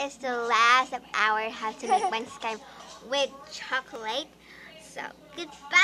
is the last of our how to make one sky with chocolate. So goodbye.